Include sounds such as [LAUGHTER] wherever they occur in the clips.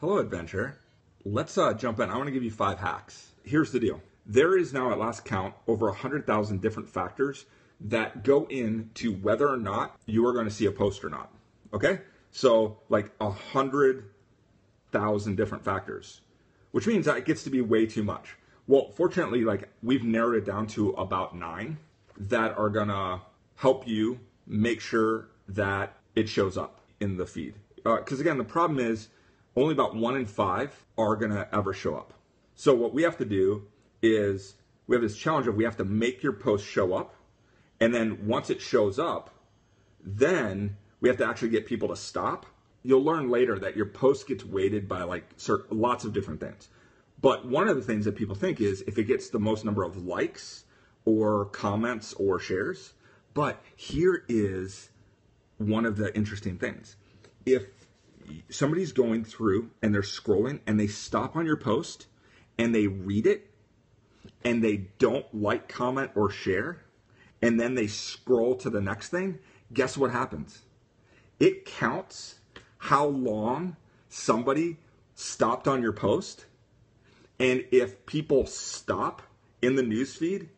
Hello, adventure. Let's uh, jump in. I want to give you five hacks. Here's the deal there is now, at last count, over 100,000 different factors that go into whether or not you are going to see a post or not. Okay? So, like a 100,000 different factors, which means that it gets to be way too much. Well, fortunately, like we've narrowed it down to about nine that are going to help you make sure that it shows up in the feed. Because uh, again, the problem is only about one in five are going to ever show up. So what we have to do is we have this challenge of we have to make your post show up. And then once it shows up, then we have to actually get people to stop. You'll learn later that your post gets weighted by like lots of different things. But one of the things that people think is if it gets the most number of likes or comments or shares. But here is one of the interesting things. If somebody's going through and they're scrolling and they stop on your post and they read it and they don't like, comment, or share, and then they scroll to the next thing, guess what happens? It counts how long somebody stopped on your post. And if people stop in the newsfeed,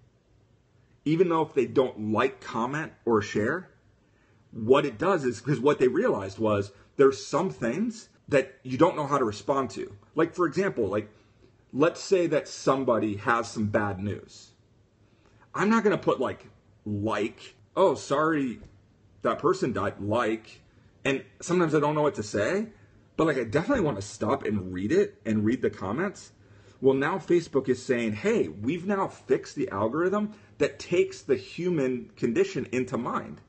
even though if they don't like, comment, or share, what it does is because what they realized was there's some things that you don't know how to respond to. Like, for example, like, let's say that somebody has some bad news. I'm not going to put like, like, oh, sorry, that person died, like, and sometimes I don't know what to say, but like, I definitely want to stop and read it and read the comments. Well, now Facebook is saying, hey, we've now fixed the algorithm that takes the human condition into mind.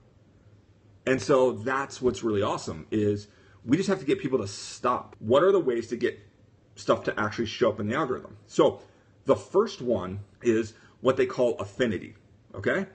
And so that's what's really awesome is we just have to get people to stop. What are the ways to get stuff to actually show up in the algorithm? So the first one is what they call affinity, okay?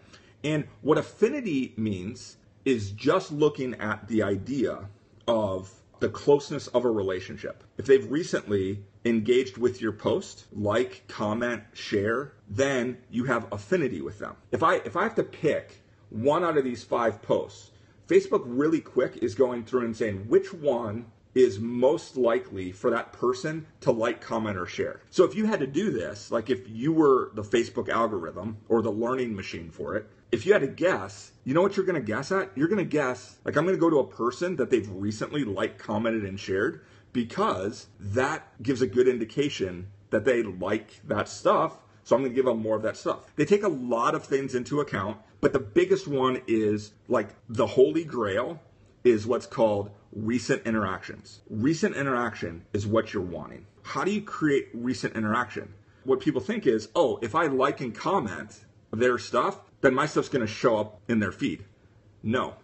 And what affinity means is just looking at the idea of the closeness of a relationship. If they've recently engaged with your post, like, comment, share, then you have affinity with them. If I if I have to pick one out of these 5 posts Facebook really quick is going through and saying which one is most likely for that person to like, comment, or share. So if you had to do this, like if you were the Facebook algorithm or the learning machine for it, if you had to guess, you know what you're going to guess at? You're going to guess, like I'm going to go to a person that they've recently liked, commented, and shared because that gives a good indication that they like that stuff. So I'm going to give them more of that stuff. They take a lot of things into account. But the biggest one is like the holy grail is what's called recent interactions. Recent interaction is what you're wanting. How do you create recent interaction? What people think is, oh, if I like and comment their stuff, then my stuff's going to show up in their feed. No,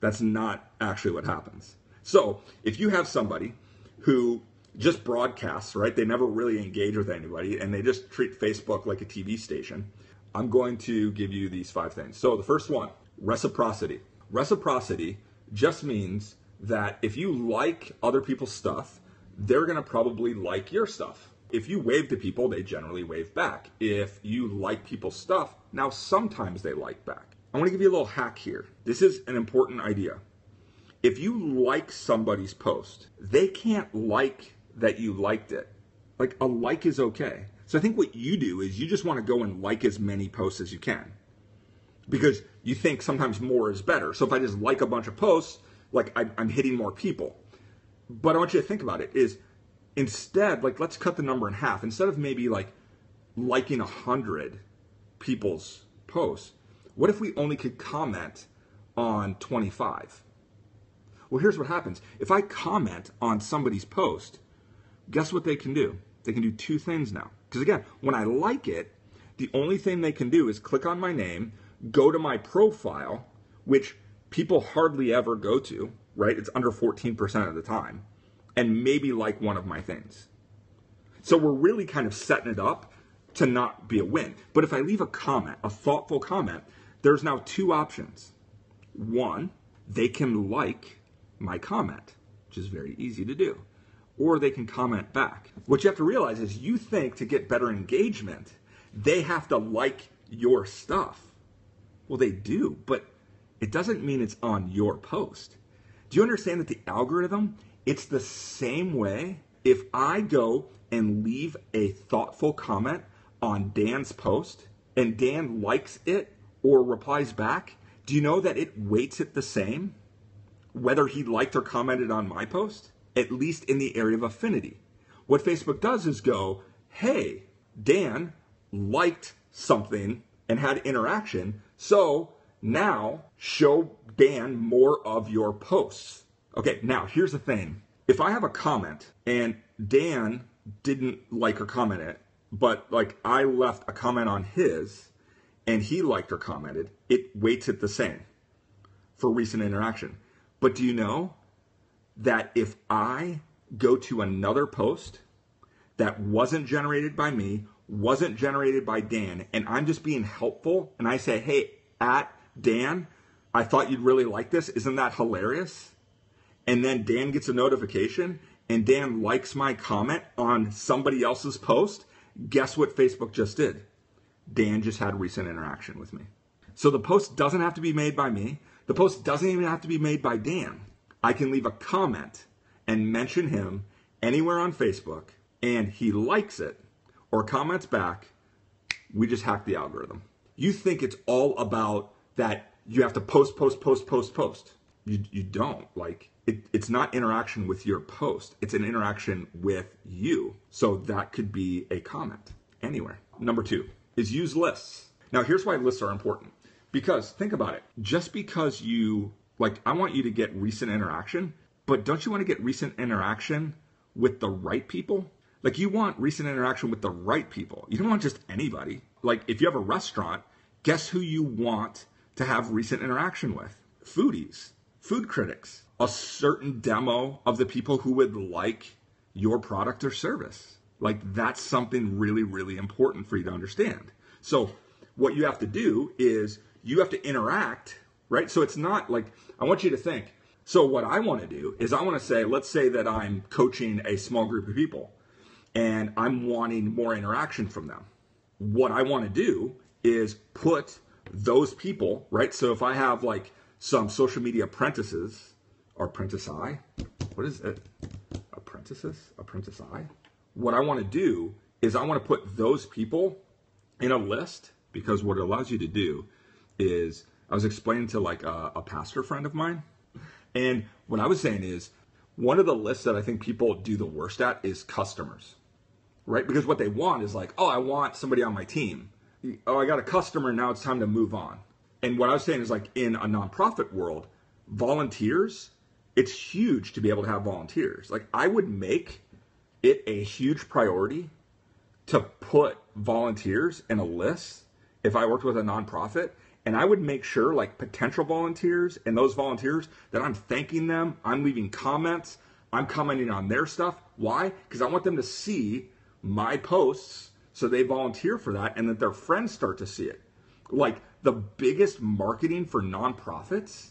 that's not actually what happens. So if you have somebody who just broadcasts, right? They never really engage with anybody and they just treat Facebook like a TV station I'm going to give you these five things. So the first one, reciprocity. Reciprocity just means that if you like other people's stuff, they're going to probably like your stuff. If you wave to people, they generally wave back. If you like people's stuff, now sometimes they like back. I want to give you a little hack here. This is an important idea. If you like somebody's post, they can't like that you liked it. Like a like is okay. So I think what you do is you just want to go and like as many posts as you can because you think sometimes more is better. So if I just like a bunch of posts, like I, am hitting more people. But I want you to think about it is instead, like let's cut the number in half. Instead of maybe like liking a hundred people's posts, what if we only could comment on 25? Well, here's what happens. If I comment on somebody's post, guess what they can do? They can do two things now. Because again, when I like it, the only thing they can do is click on my name, go to my profile, which people hardly ever go to, right? It's under 14% of the time, and maybe like one of my things. So we're really kind of setting it up to not be a win. But if I leave a comment, a thoughtful comment, there's now two options. One, they can like my comment, which is very easy to do or they can comment back. What you have to realize is you think to get better engagement, they have to like your stuff. Well, they do, but it doesn't mean it's on your post. Do you understand that the algorithm It's the same way if I go and leave a thoughtful comment on Dan's post and Dan likes it or replies back, do you know that it weights it the same whether he liked or commented on my post? At least in the area of affinity. What Facebook does is go, hey, Dan liked something and had interaction, so now show Dan more of your posts. Okay, now here's the thing. If I have a comment and Dan didn't like or comment it, but like I left a comment on his and he liked or commented, it weights it the same for recent interaction. But do you know that if I go to another post that wasn't generated by me, wasn't generated by Dan, and I'm just being helpful, and I say, hey, at Dan, I thought you'd really like this. Isn't that hilarious? And then Dan gets a notification and Dan likes my comment on somebody else's post. Guess what Facebook just did? Dan just had recent interaction with me. So the post doesn't have to be made by me. The post doesn't even have to be made by Dan. I can leave a comment and mention him anywhere on Facebook and he likes it or comments back. We just hack the algorithm. You think it's all about that you have to post, post, post, post, post. You, you don't. Like, it, it's not interaction with your post, it's an interaction with you. So that could be a comment anywhere. Number two is use lists. Now, here's why lists are important. Because think about it. Just because you, like, I want you to get recent interaction, but don't you want to get recent interaction with the right people? Like, you want recent interaction with the right people. You don't want just anybody. Like, if you have a restaurant, guess who you want to have recent interaction with? Foodies, food critics, a certain demo of the people who would like your product or service. Like that's something really, really important for you to understand. So what you have to do is you have to interact, right? So it's not like, I want you to think. So what I want to do is I want to say, let's say that I'm coaching a small group of people and I'm wanting more interaction from them. What I want to do is put those people, right? So if I have like some social media apprentices or apprentice I, what is it? Apprentices? Apprentice I? What I want to do is I want to put those people in a list because what it allows you to do is I was explaining to like a, a pastor friend of mine, and what I was saying is one of the lists that I think people do the worst at is customers, right? Because what they want is like, oh, I want somebody on my team oh, I got a customer, now it's time to move on. And what I was saying is like in a nonprofit world, volunteers, it's huge to be able to have volunteers. Like I would make it a huge priority to put volunteers in a list if I worked with a nonprofit. And I would make sure, like potential volunteers and those volunteers, that I'm thanking them, I'm leaving comments, I'm commenting on their stuff. Why? Because I want them to see my posts so they volunteer for that and that their friends start to see it. Like the biggest marketing for nonprofits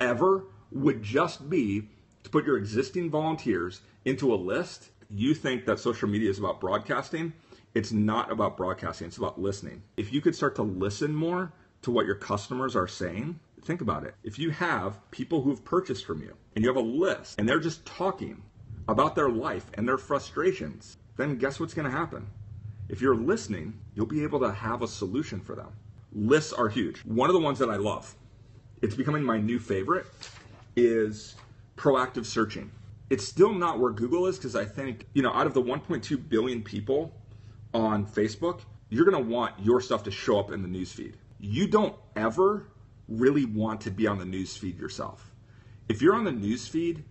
ever would just be to put your existing volunteers into a list. You think that social media is about broadcasting. It's not about broadcasting, it's about listening. If you could start to listen more to what your customers are saying, think about it. If you have people who've purchased from you and you have a list and they're just talking about their life and their frustrations, then guess what's going to happen? If you're listening, you'll be able to have a solution for them. Lists are huge. One of the ones that I love, it's becoming my new favorite, is proactive searching. It's still not where Google is because I think, you know, out of the 1.2 billion people on Facebook, you're going to want your stuff to show up in the newsfeed. You don't ever really want to be on the newsfeed yourself. If you're on the newsfeed,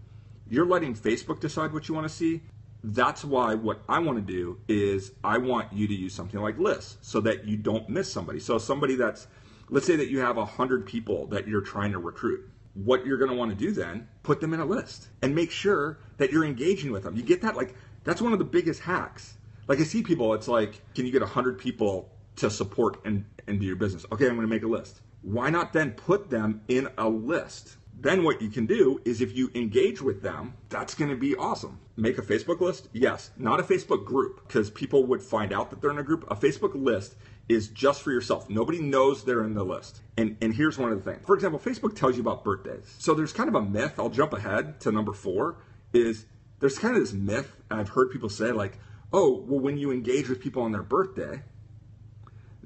you're letting Facebook decide what you want to see that's why what I want to do is I want you to use something like lists so that you don't miss somebody. So somebody that's let's say that you have a hundred people that you're trying to recruit. What you're going to want to do then, put them in a list and make sure that you're engaging with them. You get that? Like that's one of the biggest hacks. Like I see people, it's like, can you get a hundred people to support and, and do your business? Okay, I'm to make a list. Why not then put them in a list? then what you can do is if you engage with them, that's to be awesome. Make a Facebook list? Yes. Not a Facebook group because people would find out that they're in a group. A Facebook list is just for yourself. Nobody knows they're in the list. And and here's one of the things. For example, Facebook tells you about birthdays. So there's kind of a myth. I'll jump ahead to number 4 is there's kind of this myth I've heard people say like, oh, well, when you engage with people on their birthday,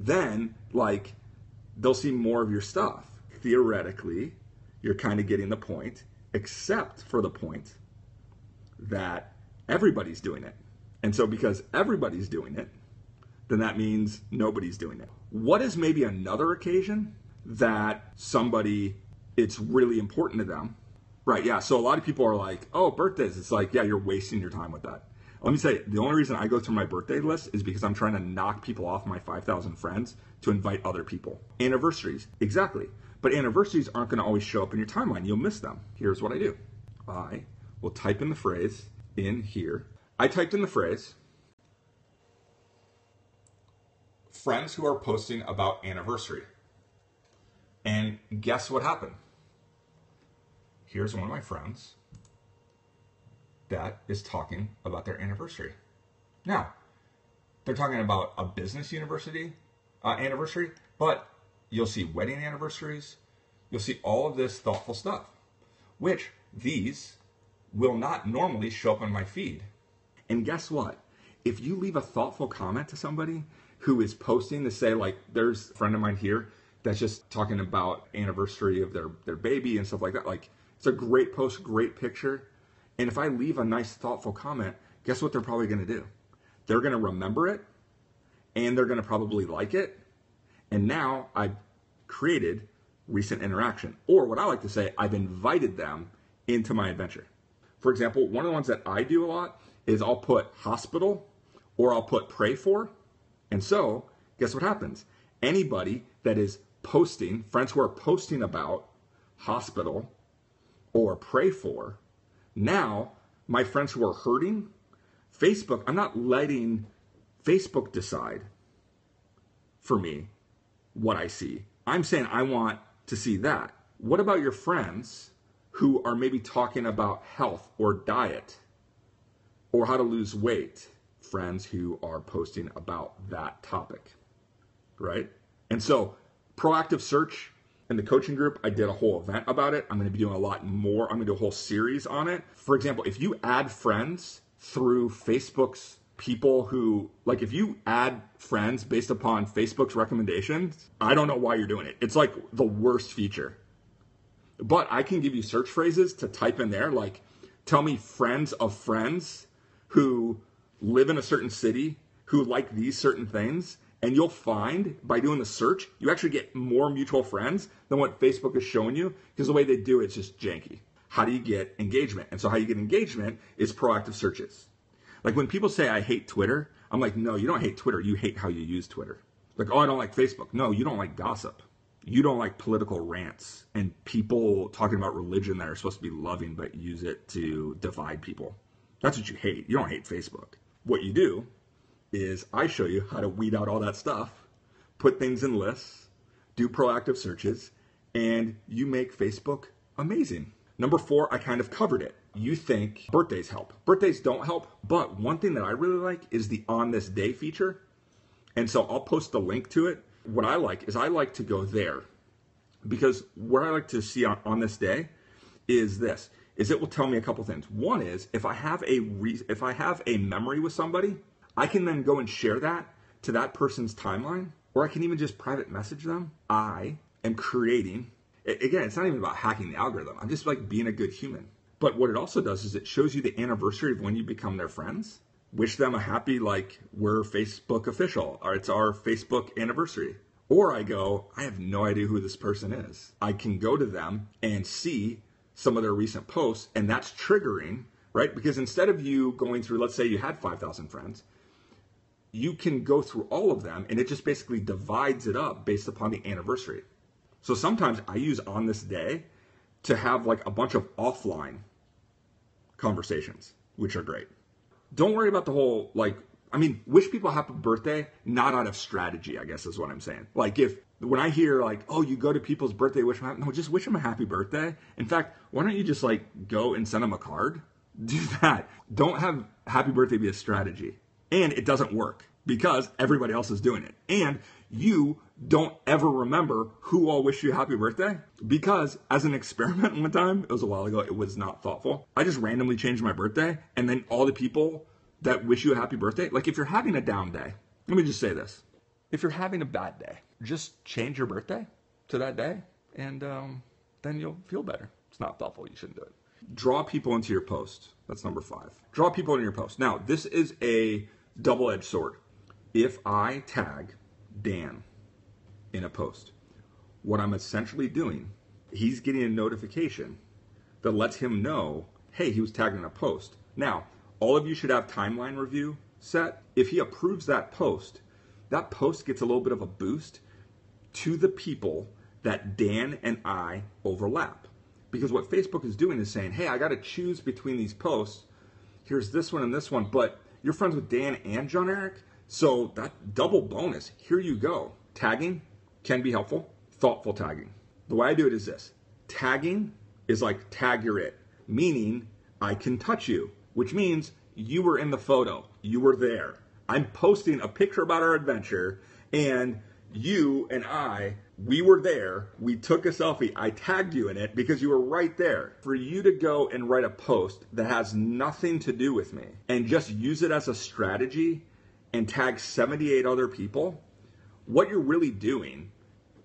then like they'll see more of your stuff. Theoretically, you're kind of getting the point, except for the point that everybody's doing it. And so because everybody's doing it, then that means nobody's doing it. What is maybe another occasion that somebody it's really important to them? Right, yeah. So a lot of people are like, "Oh, birthdays." It's like, "Yeah, you're wasting your time with that." Let me say, the only reason I go through my birthday list is because I'm trying to knock people off my 5,000 friends to invite other people. Anniversaries, exactly. But anniversaries aren't going to always show up in your timeline. You'll miss them. Here's what I do I will type in the phrase in here. I typed in the phrase friends who are posting about anniversary. And guess what happened? Here's one of my friends that is talking about their anniversary. Now, they're talking about a business university uh, anniversary, but you'll see wedding anniversaries. You'll see all of this thoughtful stuff, which these will not normally show up on my feed. And guess what? If you leave a thoughtful comment to somebody who is posting to say, like, there's a friend of mine here that's just talking about anniversary of their, their baby and stuff like that. Like, it's a great post, great picture. And if I leave a nice, thoughtful comment, guess what they're probably going to do? They're going to remember it and they're going to probably like it. And now I've created recent interaction. Or what I like to say, I've invited them into my adventure. For example, one of the ones that I do a lot is I'll put hospital or I'll put pray for. And so, guess what happens? Anybody that is posting, friends who are posting about hospital or pray for, now, my friends who are hurting, Facebook, I'm not letting Facebook decide for me what I see. I'm saying I want to see that. What about your friends who are maybe talking about health or diet or how to lose weight? Friends who are posting about that topic, right? And so, proactive search in the coaching group, I did a whole event about it. I'm going to be doing a lot more. I'm going to do a whole series on it. For example, if you add friends through Facebook's people who, like, if you add friends based upon Facebook's recommendations, I don't know why you're doing it. It's like the worst feature. But I can give you search phrases to type in there, like, tell me friends of friends who live in a certain city who like these certain things and you'll find by doing the search, you actually get more mutual friends than what Facebook is showing you because the way they do it's just janky. How do you get engagement? And so how you get engagement is proactive searches. Like when people say I hate Twitter, I'm like, no, you don't hate Twitter. You hate how you use Twitter. Like, oh, I don't like Facebook. No, you don't like gossip. You don't like political rants and people talking about religion that are supposed to be loving but use it to divide people. That's what you hate. You don't hate Facebook. What you do is I show you how to weed out all that stuff, put things in lists, do proactive searches, and you make Facebook amazing. Number four, I kind of covered it. You think birthdays help. Birthdays don't help, but one thing that I really like is the on this day feature. And so I'll post the link to it. What I like is I like to go there because what I like to see on, on this day is this is it will tell me a couple things. One is if I have a re- if I have a memory with somebody I can then go and share that to that person's timeline, or I can even just private message them. I am creating, again, it's not even about hacking the algorithm. I'm just like being a good human. But what it also does is it shows you the anniversary of when you become their friends. Wish them a happy, like, we're Facebook official, or it's our Facebook anniversary. Or I go, I have no idea who this person is. I can go to them and see some of their recent posts, and that's triggering, right? Because instead of you going through, let's say you had 5,000 friends, you can go through all of them and it just basically divides it up based upon the anniversary. So sometimes I use on this day to have like a bunch of offline conversations, which are great. Don't worry about the whole like I mean, wish people happy birthday, not out of strategy, I guess is what I'm saying. Like if when I hear like, oh, you go to people's birthday, wish them happy, no, just wish them a happy birthday. In fact, why don't you just like go and send them a card? [LAUGHS] Do that. Don't have happy birthday be a strategy and it doesn't work because everybody else is doing it. And you don't ever remember who all wished you happy birthday because as an experiment [LAUGHS] one time, it was a while ago, it was not thoughtful. I just randomly changed my birthday and then all the people that wish you a happy birthday, like if you're having a down day, let me just say this. If you're having a bad day, just change your birthday to that day and um, then you'll feel better. It's not thoughtful. You shouldn't do it. Draw people into your post. That's number five. Draw people into your post. Now, this is a double edged sword. If I tag Dan in a post, what I'm essentially doing, he's getting a notification that lets him know, hey, he was tagged in a post. Now, all of you should have timeline review set. If he approves that post, that post gets a little bit of a boost to the people that Dan and I overlap. Because what Facebook is doing is saying, hey, I got to choose between these posts. Here's this one and this one, but you're friends with Dan and John-Erik, so that double bonus, here you go. Tagging can be helpful, thoughtful tagging. The way I do it is this tagging is like tag you're it, meaning I can touch you, which means you were in the photo, you were there. I'm posting a picture about our adventure, and you and I we were there. We took a selfie. I tagged you in it because you were right there. For you to go and write a post that has nothing to do with me and just use it as a strategy and tag 78 other people, what you're really doing,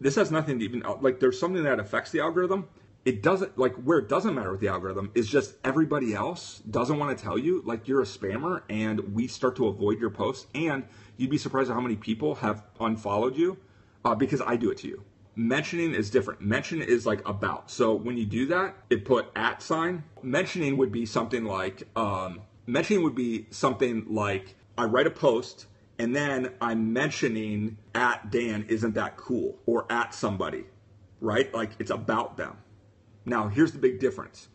this has nothing to even, like, there's something that affects the algorithm. It doesn't, like, where it doesn't matter with the algorithm is just everybody else doesn't want to tell you, like, you're a spammer and we start to avoid your posts. And you'd be surprised at how many people have unfollowed you uh, because I do it to you. Mentioning is different. Mention is like about. So when you do that, it put at sign. Mentioning would be something like, um, mentioning would be something like, I write a post and then I'm mentioning at Dan isn't that cool or at somebody, right? Like it's about them. Now, here's the big difference.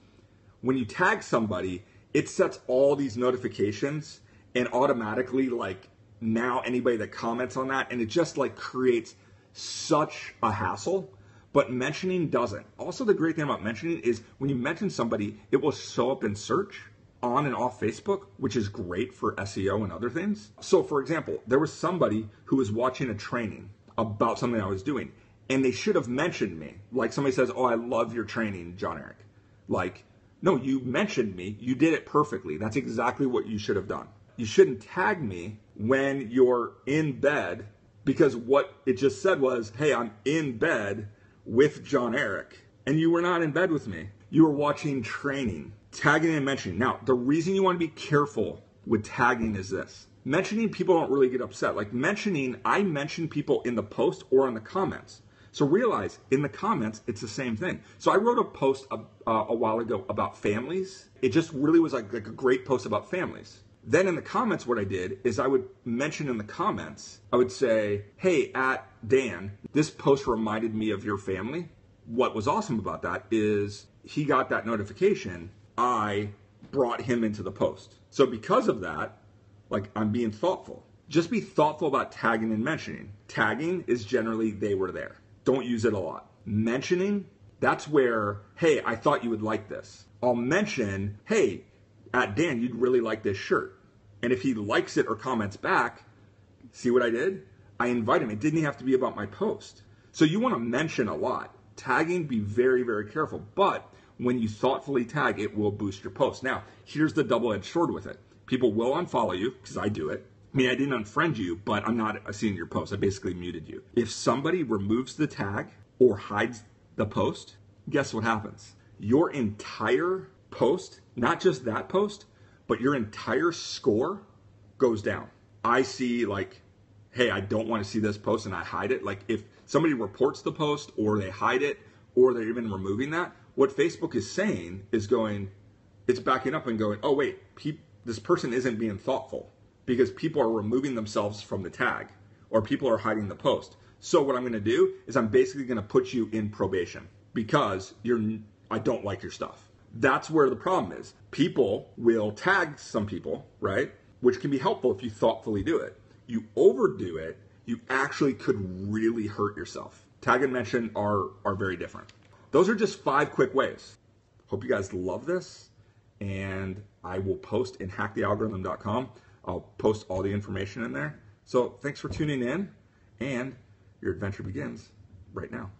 When you tag somebody, it sets all these notifications and automatically like now anybody that comments on that and it just like creates such a hassle, but mentioning doesn't. Also, the great thing about mentioning is when you mention somebody, it will show up in search on and off Facebook, which is great for SEO and other things. So, for example, there was somebody who was watching a training about something I was doing, and they should have mentioned me. Like somebody says, Oh, I love your training, John-Erik. Like, no, you mentioned me. You did it perfectly. That's exactly what you should have done. You shouldn't tag me when you're in bed because what it just said was, hey, I'm in bed with John-Erik, and you were not in bed with me. You were watching training, tagging and mentioning. Now, the reason you want to be careful with tagging is this mentioning people don't really get upset. Like mentioning, I mention people in the post or in the comments. So realize in the comments, it's the same thing. So I wrote a post a, uh, a while ago about families. It just really was like, like a great post about families. Then in the comments, what I did is I would mention in the comments, I would say, hey, at Dan, this post reminded me of your family. What was awesome about that is he got that notification. I brought him into the post. So because of that, like I'm being thoughtful. Just be thoughtful about tagging and mentioning. Tagging is generally they were there. Don't use it a lot. Mentioning, that's where, hey, I thought you would like this. I'll mention, hey, at Dan, you'd really like this shirt. And if he likes it or comments back, see what I did? I invite him. It didn't have to be about my post. So you want to mention a lot. Tagging, be very, very careful. But when you thoughtfully tag, it will boost your post. Now, here's the double edged sword with it. People will unfollow you because I do it. I mean, I didn't unfriend you, but I'm not seeing your post. I basically muted you. If somebody removes the tag or hides the post, guess what happens? Your entire post, not just that post, but your entire score goes down. I see like, hey, I don't want to see this post and I hide it. Like if somebody reports the post or they hide it or they're even removing that, what Facebook is saying is going, it's backing up and going, oh wait, pe- this person isn't being thoughtful because people are removing themselves from the tag or people are hiding the post. So what I'm going to do is I'm basically going to put you in probation because you're I don't like your stuff. That's where the problem is. People will tag some people, right? Which can be helpful if you thoughtfully do it. You overdo it, you actually could really hurt yourself. Tag and mention are, are very different. Those are just five quick ways. Hope you guys love this. And I will post in hackthealgorithm.com. I'll post all the information in there. So thanks for tuning in and Your adventure begins right now.